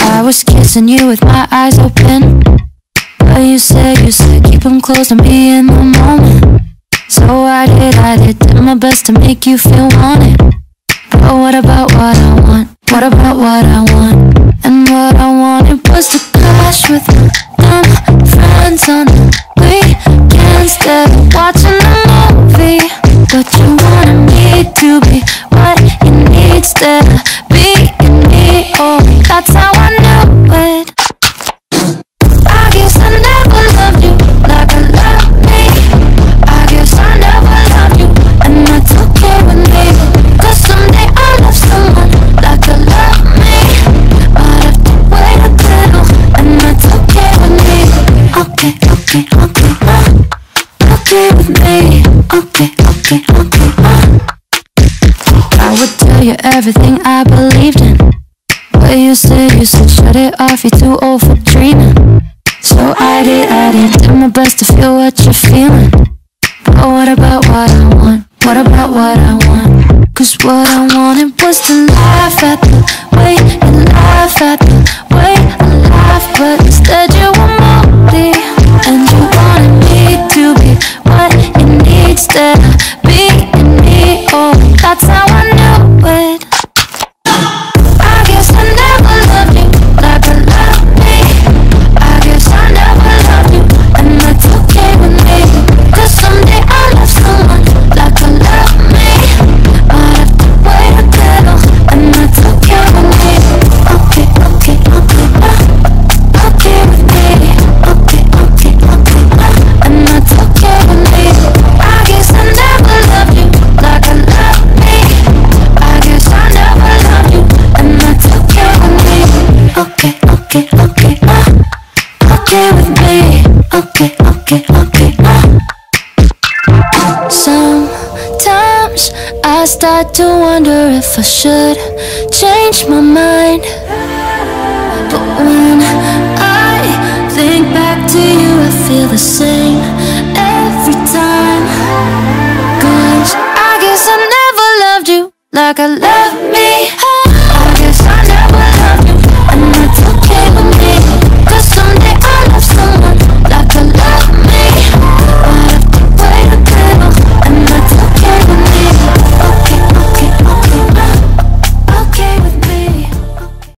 I was kissing you with my eyes open. But you said, you said keep them closed and be in the moment So I did, I did, did my best to make you feel wanted But what about what I want? What about what I want? And what I wanted was to crash with them friends on the weekend Instead of watching a movie But you wanted me to be what you need instead of being me Oh, that's how Okay, okay, okay. I would tell you everything I believed in But you said, you said shut it off, you're too old for dreaming So I did, I did, did my best to feel what you're feeling But what about what I want? What about what I want? Cause what I wanted was to laugh at the Okay, okay, okay. Sometimes I start to wonder if I should change my mind But when I think back to you I feel the same every time Cause I guess I never loved you like I